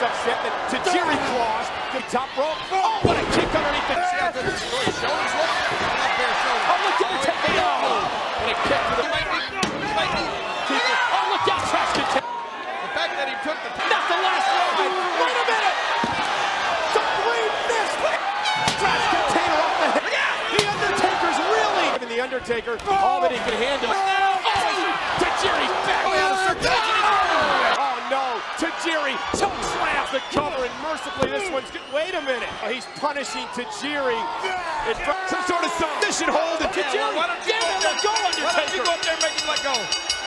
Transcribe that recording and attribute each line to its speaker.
Speaker 1: up Shipman to Jerry Claus. The top rope. Oh, what a kick underneath the yeah. shoulders.
Speaker 2: Shoulders Oh, look at the takedown. Oh,
Speaker 1: and a kick to the right Oh, look out, Trash can. The
Speaker 2: fact that he took the... Not
Speaker 1: the last ride. Wait a minute. The green mist. Trash container off the head. The Undertaker's really... Even the Undertaker, all that he can handle. Oh, oh to Tajiri! back. Oh, yeah, oh, to Tajiri! Chokes the cover and mercifully this one's good. Wait a minute. Oh, he's punishing Tajiri. Front, some sort of submission hold and Tajiri. Why don't you Damn go let go, Why don't you go
Speaker 2: up there and make him let go?